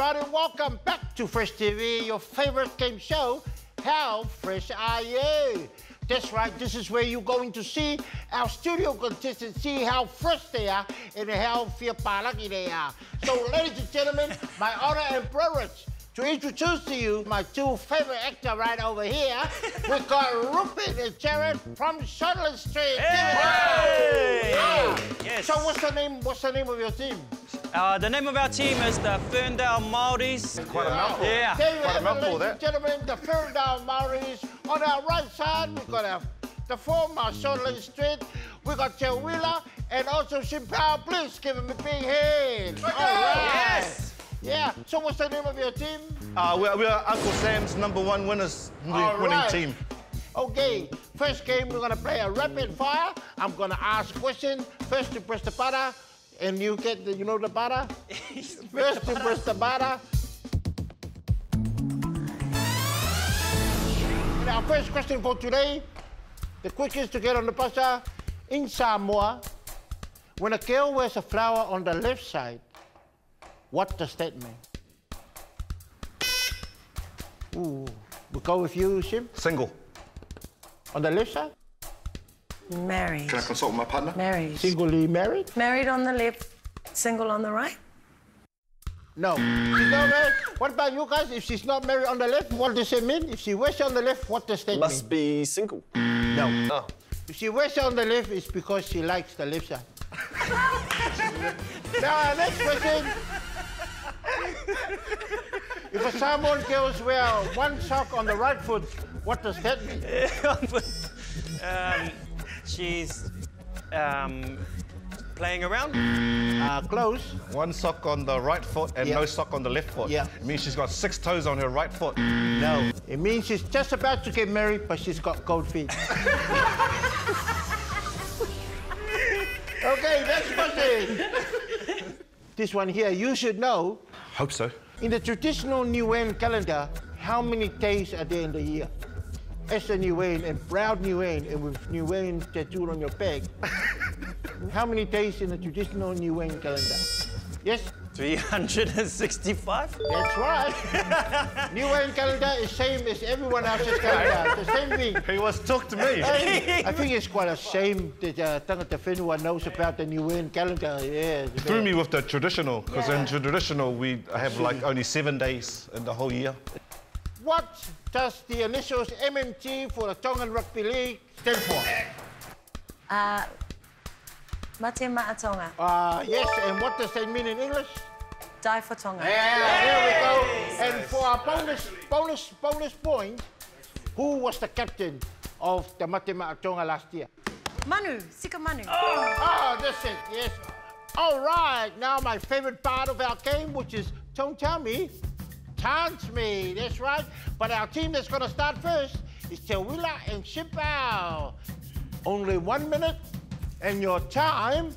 everybody. Welcome back to Fresh TV, your favorite game show. How fresh are you? That's right, this is where you're going to see our studio contestants see how fresh they are and how fia palagi they are. So, ladies and gentlemen, my honor and privilege to introduce to you my two favorite actors right over here. We've got Reuben and Jarrod from Shortland Street. Hey! Yeah. Yes. So what's the name? What's the name of your team? Uh, the name of our team is the Ferndale Maoris. Quite a mouthful. Yeah. There you Quite have it, mouthful, ladies and gentlemen, the Ferndale Maoris. On our right side, we've got our, the former Shortland Street. We've got Joe Wheeler and also Shimpal. Please give him a big hand. All right. Yes. Yeah. So what's the name of your team? Uh, we're, we're Uncle Sam's number one winners, All winning right. team. Okay, first game we're gonna play a rapid fire. I'm gonna ask a question. First to press the button, and you get the, you know the button? First to press the button. And our first question for today, the quickest to get on the buzzer. In Samoa, when a girl wears a flower on the left side, what does that mean? Ooh, we go with you, Shim. Single. On the left side? Married. Can I consult my partner? Married. Singly married? Married on the left, single on the right. No. She's not married. What about you guys? If she's not married on the left, what does it mean? If she wears on the left, what does that Must mean? Must be single. No. Oh. If she wears on the left, it's because she likes the left side. now, next question. if a Samoan girl wear one sock on the right foot, what does that mean? um, she's um, playing around. Uh, close. One sock on the right foot and Yeah. no sock on the left foot. Yeah. It means she's got six toes on her right foot. No. It means she's just about to get married, but she's got cold feet. okay, next question. this one here, you should know. Hope so. In the traditional Niuean calendar, how many days are there in the year? As a Niuean and proud Niuean and with Niuean tattooed on your back. how many days in the traditional Niuean calendar? Yes, 365. that's right. Niuean calendar is same as everyone else's calendar. It's the same thing. He was talk to me. Hey, I think it's quite a shame that uh, Tangata Whenua knows about the Niuean calendar. Yeah, it's Threw me with the traditional, because in traditional we have like only seven days in the whole year. What does the initials MMT for the Tongan Rugby League stand for? Uh, Mate Ma'a Tonga. Uh, yes, and what does that mean in English? Die for Tonga. Yeah, there we go. And for our bonus, bonus, bonus point, who was the captain of the Mate Ma'a Tonga last year? Manu, Sika Manu. Oh, that's it, yes. All right, now my favorite part of our game, which is Don't Tell Me, Chance Me, that's right. But our team that's gonna start first is Teuila and Shimpal. Only one minute, and your time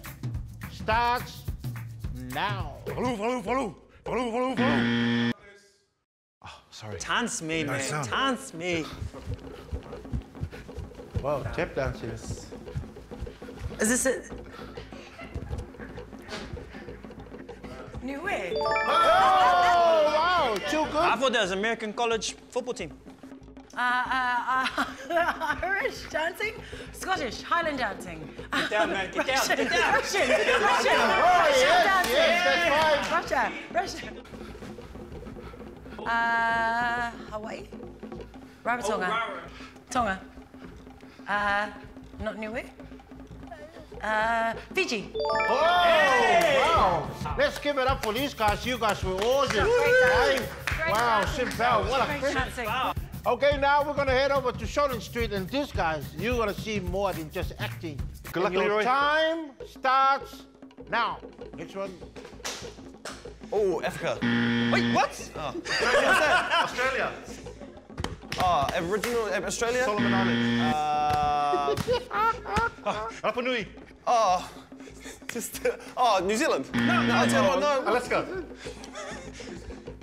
starts now. Follow, follow, follow. Follow, follow, follow. Oh, sorry. Chance me, man. sound. Chance me. Wow, tap dancing. Is this it? New way. Oh, wow, good. I thought that was American college football team. Uh, uh, uh, Irish dancing, Scottish Highland dancing. Get down, man, get down, get down. Russian, Russian, Oh, Russian yes, dancing. yes, that's right. Russia, Russia. Uh, Hawaii. Rarotonga. Tonga. Uh, not Niue. Uh, Fiji. Oh, wow. Let's give it up for these guys. You guys were awesome. Hey, Wow, Shimpal, what a Great finish. Okay, now we're gonna head over to Shortland Street, and these guys, you're gonna see more than just acting. Good luck, And your Leroy. time starts now. Next one. Oh, Africa. Wait, what? Oh. Australia. Oh, Aboriginal uh, Australia. Solomon Islands. Uh, Rapa Nui. oh, just oh, New Zealand. No, no, Aotearoa, no. Alaska.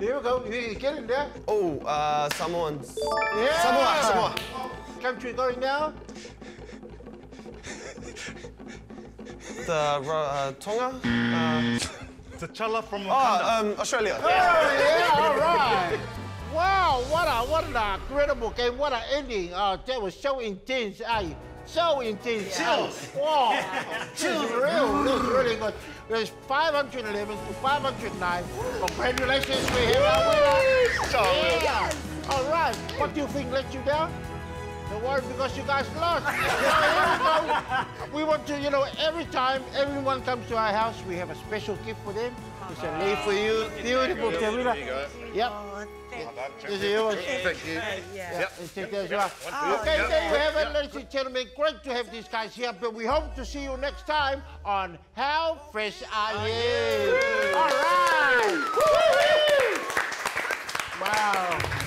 There we go. You get in there. Oh, uh, Samoans. Yeah. Samoa, Samoa. Country going now. The uh, Tonga. Uh, T'Challa from Wakanda. Oh, um, Australia. Oh, yeah, all right. Wow, what a what an incredible game. What an ending. Uh, that was so intense. I so intense. Chills. Wow. Chills. Real. That's really good. There's 511 to 509. Congratulations, we have our winner. Yeah. All right. What do you think let you down? Don't worry because you guys lost. So here we. We want to, you know, every time everyone comes to our house, we have a special gift for them. It's a leaf for you. Beautiful, Camila. Yep. Oh, thank This is yours. Thank you. Yeah. Yep, and take that as well. Okay, there you have it, ladies and gentlemen. Great to have these guys here, but we hope to see you next time on How Fresh Are You? All right. Wow.